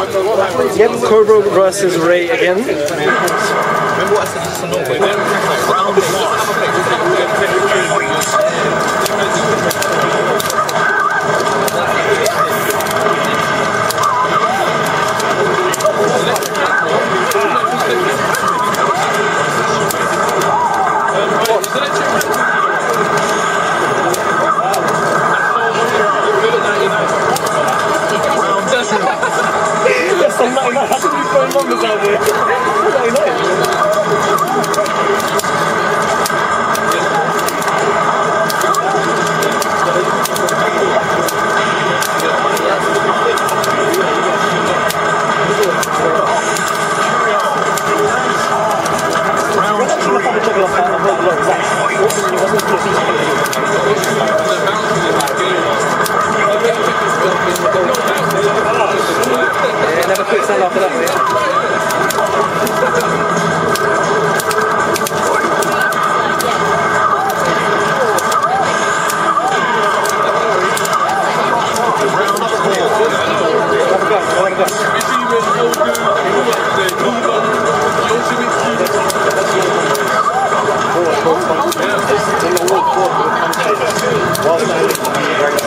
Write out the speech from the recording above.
Yep, Cobra versus Ray again. Remember what I said just a いっぱい飲んでたんで。さんが普段ね。Well,